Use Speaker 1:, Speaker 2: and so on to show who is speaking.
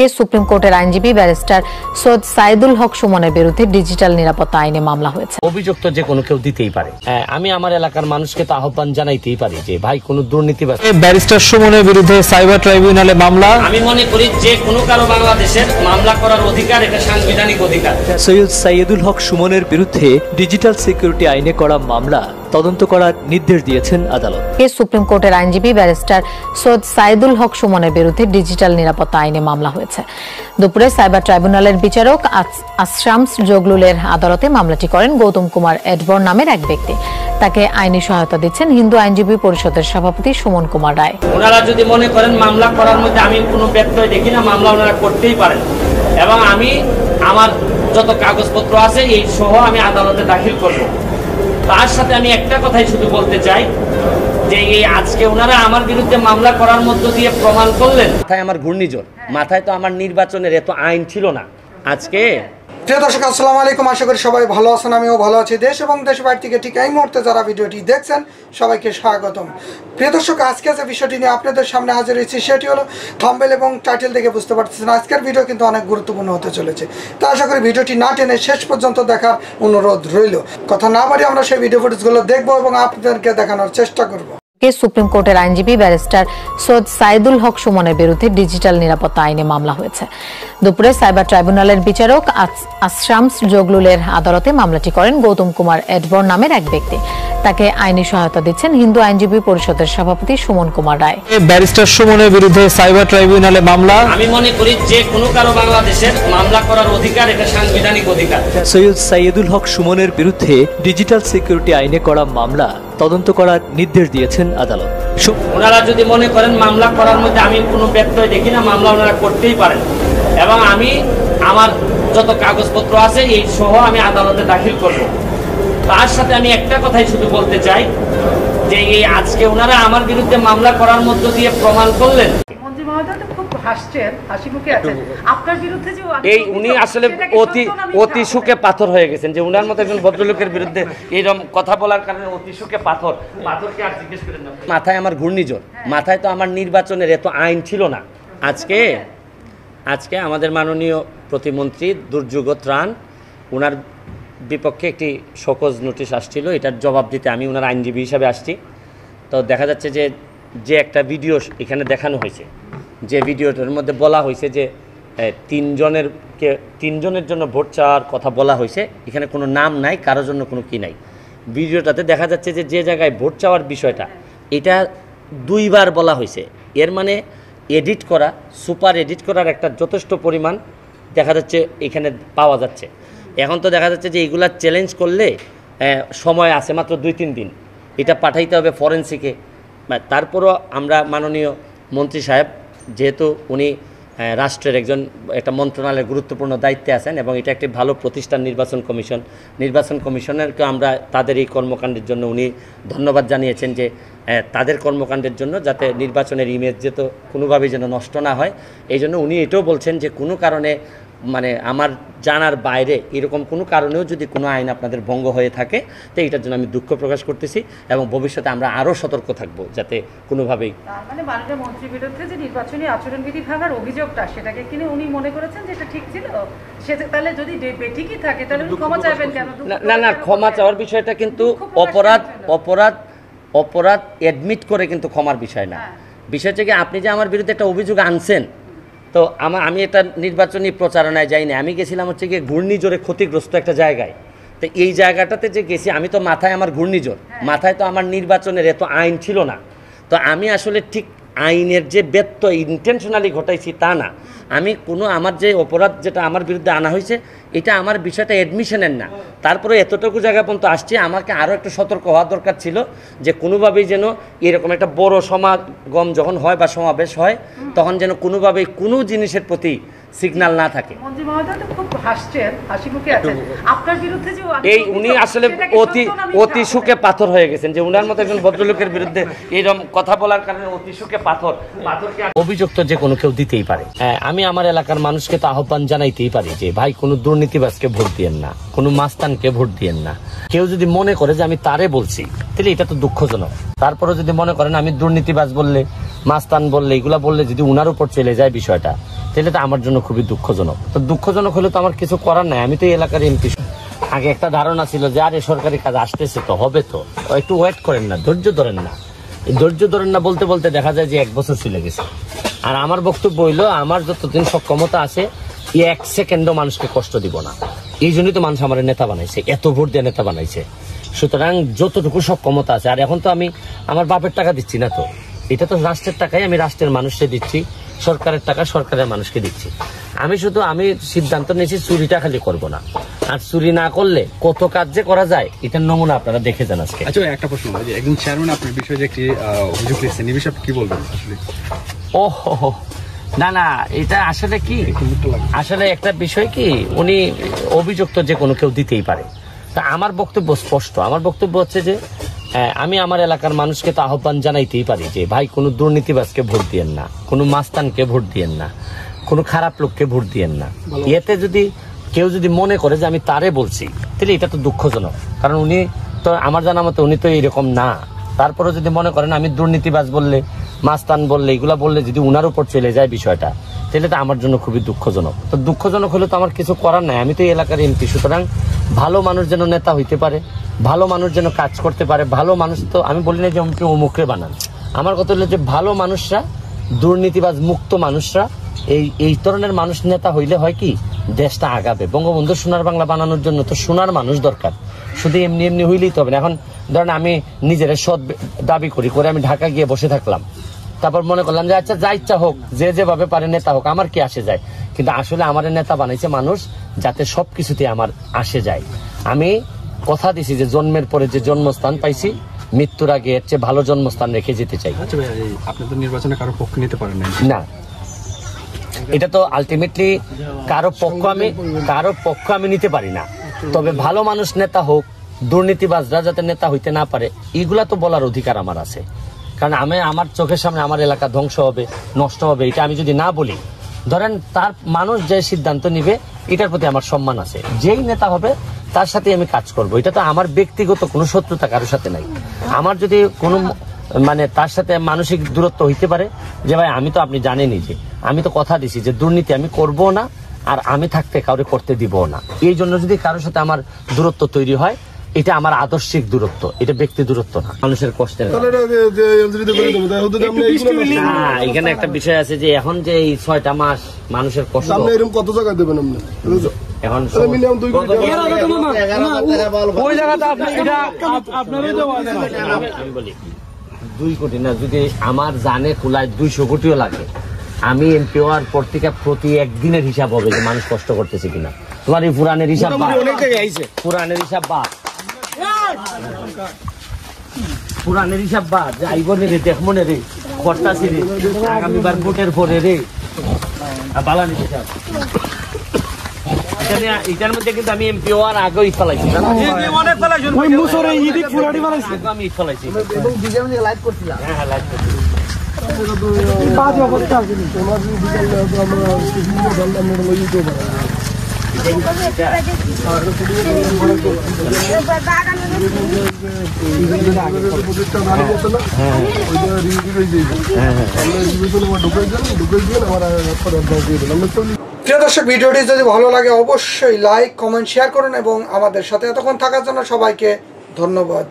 Speaker 1: কে supreme কোর্টের আইনজীবী barrister Syed Saidul হক সুমনের বিরুদ্ধে ডিজিটাল নিরাপত্তা আইনে মামলা হয়েছে।
Speaker 2: অভিযুক্ত যে কোনো কেউ দিতেই পারে। হ্যাঁ, আমি আমার এলাকার মানুষকে তো আহ্বান জানাইতেই পারি যে ভাই কোনো দুর্নীতিবাজ
Speaker 3: ব্যারিস্টার সুমনের বিরুদ্ধে সাইবার ট্রাইব্যুনালে মামলা।
Speaker 2: আমি মনে করি যে কোনো কারও বাংলাদেশের মামলা করার অধিকার এটা সাংবিধানিক অধিকার।
Speaker 4: সৈয়দ সাইয়েদুল হক সুমনের বিরুদ্ধে ডিজিটাল সিকিউরিটি আইনে করা মামলা তদন্ত করার নির্দেশ দিয়েছেন আদালত।
Speaker 1: কে সুপ্রিম কোর্টের আইনজীবী ব্যারিস্টার সৈয়দ সাইদুল হক সুমনের বিরুদ্ধে ডিজিটাল নিরাপত্তা আইনে মামলা হয়েছে। দুপুরে সাইবার ট্রাইব্যুনালের বিচারক আশরামস জগলুলের আদালতে মামলাটি করেন গৌতম কুমার এডবর নামের এক ব্যক্তি। তাকে আইনি সহায়তা দিচ্ছেন হিন্দু আইনজীবী পরিষদের সভাপতি সুমন কুমার রায়।
Speaker 2: ওনারা যদি মনে করেন মামলা করার মধ্যে আমি কোনো ব্যত্যয় দেখি না মামলা ওনারা করতেই পারেন। এবং আমি আমার যত কাগজপত্র আছে এই সহ আমি আদালতে দাখিল করব। তার সাথে আমি একটা কথাই শুধু বলতে চাই যে এই আজকে ওনারা আমার বিরুদ্ধে মামলা করার মধ্য দিয়ে প্রমাণ করলেন। মাথায় আমার ঘূর্ণিঝড়? মাথায় তো আমার নির্বাচনের এত আইন ছিল না। আজকে
Speaker 5: প্রিয় দর্শক, আসসালামু আলাইকুম। আশা করি সবাই ভালো আছেন, আমিও ভালো আছি। দেশ এবং দেশ বাইরে থেকে ঠিক এই মুহূর্তে যারা ভিডিওটি দেখছেন, সবাইকে স্বাগতম। প্রিয় দর্শক, আজকে যে বিষয়টি নিয়ে আপনাদের সামনে হাজির হয়েছি, সেটি হলো থাম্বেল এবং টাইটেল দেখে বুঝতে পারতেছেন, আজকের ভিডিও কিন্তু অনেক গুরুত্বপূর্ণ হতে চলেছে। তা আশা করি ভিডিওটি না টেনে শেষ পর্যন্ত দেখার অনুরোধ রইল। কথা না বাড়ি আমরা সেই ভিডিও ফুটেজগুলো দেখব এবং আপনাদেরকে দেখানোর চেষ্টা করব।
Speaker 1: সুপ্রিম কোর্টের আইনজীবী ব্যারিস্টার সৈয়দ সাইদুল হক সুমনের বিরুদ্ধে ডিজিটাল নিরাপত্তা আইনে মামলা হয়েছে। দুপুরে সাইবার ট্রাইব্যুনালের বিচারক আশরামস জগলুলের আদালতে মামলাটি করেন গৌতম কুমার এডবর নামের এক ব্যক্তি। তাকে আইনি সহায়তা দিচ্ছেন হিন্দু আইনজীবী পরিষদের সভাপতি সুমন কুমার রায়।
Speaker 3: ব্যারিস্টার সুমনের বিরুদ্ধে সাইবার ট্রাইব্যুনালে মামলা?
Speaker 2: আমি মনে করি যে কোনো কারও বাংলাদেশের মামলা করার অধিকার এটা সাংবিধানিক অধিকার।
Speaker 4: সৈয়দ সাইয়েদুল হক সুমনের বিরুদ্ধে ডিজিটাল সিকিউরিটি আইনে করা মামলা তদন্ত করার নির্দেশ দিয়েছেন আদালত।
Speaker 2: ওনারা যদি মনে করেন মামলা করার মধ্যে আমি কোনো ব্যত্যয় দেখি না, মামলা ওনারা করতেই পারেন। এবং আমি আমার যত কাগজপত্র আছে এই সহ আমি আদালতে দাখিল করব। তার সাথে আমি একটা কথাই শুধু বলতে চাই, যে এই আজকে ওনারা আমার বিরুদ্ধে মামলা করার মধ্য দিয়ে প্রমাণ করলেন
Speaker 6: মহোদয় তো খুব হাসছেন হাসি মুখে আছেন। আপনার বিরুদ্ধে যে
Speaker 2: এই উনি আসলে অতি অতি? সুখে পাথর হয়ে গেছেন যে উনার মতো একজন ভদ্রলোকের বিরুদ্ধে এইরকম কথা বলার কারণে অতি সুখে পাথর পাথরকে আর জিজ্ঞেস করেন না। মাথায় আমার ঘূর্ণিঝড়। মাথায় তো আমার নির্বাচনের এত আইন ছিল না। আজকে আজকে আমাদের মাননীয় প্রতিমন্ত্রী দুর্যোগ ত্রাণ ওনার বিপক্ষে একটি শোকজ নোটিশ আসছিল এটার জবাব দিতে আমি ওনার আইনজীবী হিসাবে আসছি। তো দেখা যাচ্ছে যে যে একটা ভিডিও এখানে দেখানো হয়েছে। যে ভিডিওটার মধ্যে বলা হয়েছে যে তিনজনের কে, তিনজনের জন্য ভোট চাওয়ার কথা বলা হয়েছে, এখানে কোনো নাম নাই, কারোর জন্য কোনো কি নাই। ভিডিওটাতে দেখা যাচ্ছে যে যে জায়গায় ভোট চাওয়ার বিষয়টা, এটা দুইবার বলা হয়েছে। এর মানে এডিট করা, সুপার এডিট করার একটা যথেষ্ট পরিমাণ দেখা যাচ্ছে এখানে পাওয়া যাচ্ছে। এখন তো দেখা যাচ্ছে যে এইগুলা চ্যালেঞ্জ করলে সময় আছে মাত্র দুই তিন দিন। এটা পাঠাইতে হবে ফরেন্সিকে তারপরও আমরা মাননীয় মন্ত্রী সাহেব যেহেতু উনি রাষ্ট্রের একজন, একটা মন্ত্রণালয়ের গুরুত্বপূর্ণ দায়িত্বে আছেন এবং এটা একটি ভালো প্রতিষ্ঠান নির্বাচন কমিশন। নির্বাচন কমিশনেরকে আমরা তাদের এই কর্মকাণ্ডের জন্য উনি ধন্যবাদ জানিয়েছেন যে তাদের কর্মকাণ্ডের জন্য যাতে নির্বাচনের ইমেজ যেত কোনোভাবেই যেন নষ্ট না হয়। এই জন্য উনি এটাও বলছেন যে কোনো কারণে মানে আমার জানার বাইরে এরকম কোনো কারণেও যদি কোনো আইন আপনাদের ভঙ্গ হয়ে থাকে তো এটার জন্য আমি দুঃখ প্রকাশ করতেছি এবং ভবিষ্যতে আমরা আরও সতর্ক থাকব যাতে কোনোভাবেই
Speaker 6: মানে মাননীয় মন্ত্রীর বিরুদ্ধে যে নির্বাচনী আচরণবিধি ভাঙার অভিযোগটা সেটাকে কিনে উনি মনে করেছেন যে এটা ঠিক ছিল? তাহলে যদি বেঠিকই থাকে তাহলে উনি ক্ষমা চাইবেন কেন?
Speaker 2: না না না ক্ষমা চাওয়ার বিষয়টা কিন্তু অপরাধ অপরাধ অপরাধ অ্যাডমিট করে কিন্তু ক্ষমার বিষয় না।
Speaker 6: হ্যাঁ।
Speaker 2: বিষয় হচ্ছে কি আপনি যে আমার বিরুদ্ধে একটা অভিযোগ আনছেন তো আমি এটা নির্বাচনী প্রচারণায় যাইনি। আমি গেছিলাম হচ্ছে গিয়ে ঘূর্ণিঝড়ে ক্ষতিগ্রস্ত একটা জায়গায়। তো এই জায়গাটাতে যে গেছি আমি তো মাথায় আমার ঘূর্ণিঝড়। মাথায় তো আমার নির্বাচনের এত আইন ছিল না। তো আমি আসলে ঠিক আইনের যে ব্যত্য ইন্টেনশনালি ঘটাইছি তা না। আমি কোনো আমার যে অপরাধ যেটা আমার বিরুদ্ধে আনা হয়েছে, এটা আমার বিষয়টা অ্যাডমিশনের না। তারপরে এতটুকু জায়গা পর্যন্ত আসছে, আমাকে আরও একটু সতর্ক হওয়া দরকার ছিল যে কোনোভাবেই যেন এরকম একটা বড় সমাগম যখন হয় বা সমাবেশ হয়, তখন যেন কোনোভাবেই কোনো জিনিসের প্রতি সিগন্যাল না থাকে।
Speaker 6: মন্ত্রী মহোদয় তো খুব হাসছেন হাসি মুখে আছেন। আপনার বিরুদ্ধে যে
Speaker 2: এই উনি আসলে অতি? অতি সুখে পাথর হয়ে গেছেন যে উনার মতো একজন ভদ্রলোকের বিরুদ্ধে এইরকম কথা বলার কারণে অতি সুখে পাথর পাথরকে অভিযুক্ত যে কোনো কেউ দিতেই পারে। হ্যাঁ, আমি আমার এলাকার মানুষকে তো আহ্বান জানাইতেই পারি যে ভাই কোনো দুর্নীতিবাজকে ভোট দিয়েন না কোনো মাস্তানকে ভোট দিয়েন না। কেউ যদি মনে করে যে আমি তারে বলছি তাহলে এটা তো দুঃখজনক। তারপরে যদি মনে করেন আমি দুর্নীতিবাজ বললে মাস্তান বললে, এগুলা বললে যদি উনার উপর চলে যায় বিষয়টা, তাহলে তো আমার জন্য খুবই দুঃখজনক। তো দুঃখজনক হলে তো আমার কিছু করার নাই, আমি তো এলাকার এমপি। আগে একটা ধারণা ছিল যে, আরে, সরকারি কাজ আসতেছে তো, হবে তো। একটু ওয়েট করেন না, ধৈর্য ধরেন না। ধৈর্য ধরেন না বলতে বলতে দেখা যায় যে এক বছর চলে গেছে। আর আমার বক্তব্য হইল, আমার যতদিন সক্ষমতা আছে এক সেকেন্ডও মানুষকে কষ্ট দিব না। এই জন্যই তো মানুষ আমার নেতা বানাইছে, এত ভোট দিয়ে নেতা বানাইছে। সুতরাং যতটুকু সক্ষমতা আছে, আর এখন তো আমি আমার বাপের টাকা দিচ্ছি না তো। এটা তো রাষ্ট্রের টাকাই আমি রাষ্ট্রের মানুষকে দিচ্ছি সরকারের টাকা সরকারের মানুষকে দিচ্ছি। আমি শুধু আমি সিদ্ধান্ত নিয়েছি চুরিটা খালি করব না। আর চুরি না করলে কত কাজ যে করা যায় এটার নমুনা আপনারা দেখে যান আজকে।
Speaker 7: আচ্ছা একটা প্রশ্ন একজন চেয়ারম্যান আপনার বিষয়ে যে একটি অভিযোগ লিখছেন এই বিষয়ে কি বলবেন আসলে?
Speaker 2: ও। না না এটা আসলে কি? আসলে একটা বিষয় কি উনি অভিযুক্ত যে কোনো কেউ দিতেই পারে। তা আমার বক্তব্য স্পষ্ট। আমার বক্তব্য হচ্ছে যে আমি আমার এলাকার মানুষকে তো আহ্বান জানাইতেই পারি যে ভাই কোনো দুর্নীতিবাজকে ভোট দিয়েন না কোনো মাস্তানকে ভোট দিয়েন না কোনো খারাপ লোককে ভোট দিয়েন না। এতে যদি কেউ যদি মনে করে যে আমি তারে বলছি তাহলে এটা তো দুঃখজনক। কারণ উনি তো আমার জানা মতো উনি তো এইরকম না। তারপরে যদি মনে করেন আমি দুর্নীতিবাজ বললে মাস্তান বললে এগুলা বললে যদি উনার উপর চলে যায় বিষয়টা তাহলে তো আমার জন্য খুবই দুঃখজনক। তো দুঃখজনক হলে তো আমার কিছু করার নাই। আমি তো এই এলাকার এমপি সুতরাং ভালো মানুষ যেন নেতা হইতে পারে ভালো মানুষ যেন কাজ করতে পারে, ভালো মানুষ তো, আমি বলি না যে অমুকে অমুকরে বানান। আমার কথা হলো যে ভালো মানুষরা, দুর্নীতিবাজ, মুক্ত মানুষরা, এই এই ধরনের মানুষ নেতা হইলে হয় কি, দেশটা আগাবে। বঙ্গবন্ধু সোনার বাংলা বানানোর জন্য তো সোনার মানুষ দরকার। শুধু এমনি এমনি হইলেই তো হবে না। এখন ধরেন আমি নিজের সৎ দাবি করি, করে আমি ঢাকা গিয়ে বসে থাকলাম। তারপর মনে করলাম যে আচ্ছা যা ইচ্ছা হোক, যে যেভাবে পারে নেতা হোক, আমার কি আসে যায়? কিন্তু আসলে আমার নেতা বানাইছে মানুষ যাতে সব সবকিছুতে আমার আসে যায়। আমি কথা দিছি যে জন্মের পরে যে জন্মস্থান পাইছি মৃত্যুর আগে এর চেয়ে ভালো জন্মস্থান রেখে যেতে চাই।
Speaker 7: আচ্ছা ভাই আপনি তো নির্বাচনে কারও পক্ষ নিতে পারেন না
Speaker 2: না। এটা তো আলটিমেটলি কারও পক্ষ আমি কারও পক্ষ আমি নিতে পারি না। তবে ভালো মানুষ নেতা হোক দুর্নীতিবাজরা যাতে নেতা হইতে না পারে এগুলা তো বলার অধিকার আমার আছে। কারণ আমি আমার চোখের সামনে আমার এলাকা ধ্বংস হবে নষ্ট হবে এটা আমি যদি না বলি ধরেন তার মানুষ যে সিদ্ধান্ত নিবে এটার প্রতি আমার সম্মান আছে। যেই নেতা হবে তার সাথে আমি কাজ করব। এটা তো আমার ব্যক্তিগত কোনো শত্রুতা কারোর সাথে নাই। আমার যদি কোনো মানে তার সাথে মানসিক দূরত্ব হইতে পারে, যে ভাই, আমি তো আপনি জানেনই যে, আমি তো কথা দিছি যে দুর্নীতি আমি করব না, আর আমি থাকতে কাউরে করতে দিব না। এই জন্য যদি কারোর সাথে আমার দূরত্ব তৈরি হয় এটা আমার আদর্শিক দূরত্ব এটা ব্যক্তি দূরত্ব না। মানুষের কষ্টের এখানে একটা বিষয় আছে যে এখন যে এই ছয়টা মাস মানুষের কষ্ট।
Speaker 8: কত জায়গায় দেবেন আপনি?
Speaker 2: এখন
Speaker 8: দুই কোটি
Speaker 3: ওই জায়গাটা আপনারই না।
Speaker 2: আমি আমি বলি দুই কোটি না যদি আমার জানে কুলায় দুইশো কোটিও লাগে আমি এমপি হওয়ার পর থেকে প্রতি একদিনের হিসাব হবে যে মানুষ কষ্ট করতেছে কিনা। তোমার এই পুরানের হিসাব পুরানের হিসাব বাদ। পুরানের হিসাব বাদ যে আইবনে রে দেখমনে রে করতাছি রে আগামীবার ভোটের পরে রে। বালানি হিসাব এটার মধ্যে কিন্তু আমি এমপি হওয়ার ফেলাইছি
Speaker 3: ইদিক ফুরাটি
Speaker 2: আমি ফেলাইছি হ্যাঁ হ্যাঁ লাইট করছি।
Speaker 3: বাজে অবস্থা আছে।
Speaker 5: প্রিয় দর্শক, ভিডিওটি যদি ভালো লাগে, অবশ্যই লাইক কমেন্ট শেয়ার করুন এবং আমাদের সাথে এতক্ষণ থাকার জন্য সবাইকে ধন্যবাদ।